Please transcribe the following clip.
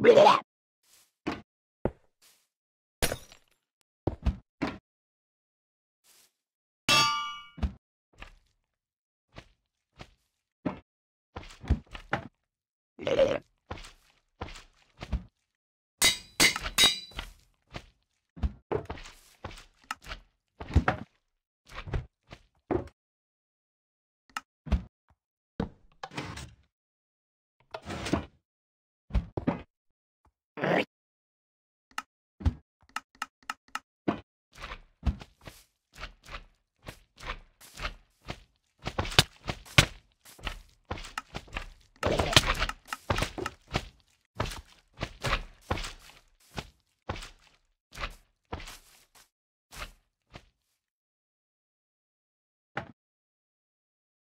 Blah. blah, blah.